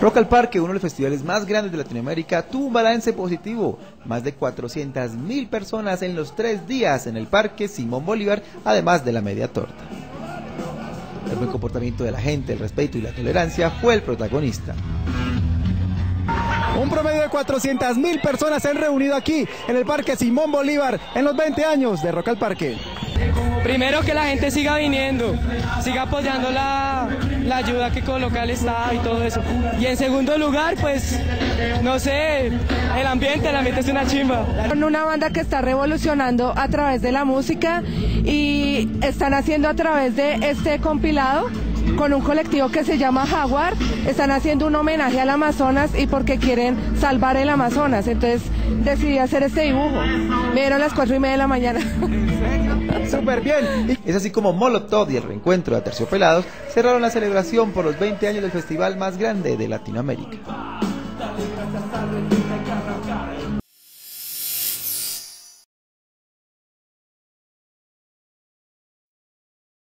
Rock al Parque, uno de los festivales más grandes de Latinoamérica, tuvo un balance positivo. Más de 400 mil personas en los tres días en el Parque Simón Bolívar, además de la media torta. El buen comportamiento de la gente, el respeto y la tolerancia fue el protagonista. Un promedio de 400 mil personas se han reunido aquí en el Parque Simón Bolívar en los 20 años de Rock al Parque. Primero que la gente siga viniendo, siga apoyando la, ayuda que coloca el Estado y todo eso. Y en segundo lugar, pues, no sé, el ambiente, el ambiente es una chimba. Con una banda que está revolucionando a través de la música y están haciendo a través de este compilado con un colectivo que se llama Jaguar, están haciendo un homenaje al Amazonas y porque quieren salvar el Amazonas. Entonces decidí hacer este dibujo. Me dieron las cuatro y media de la mañana. Súper bien. Es así como Molotov y el reencuentro de Terciopelados cerraron la celebración por los 20 años del festival más grande de Latinoamérica.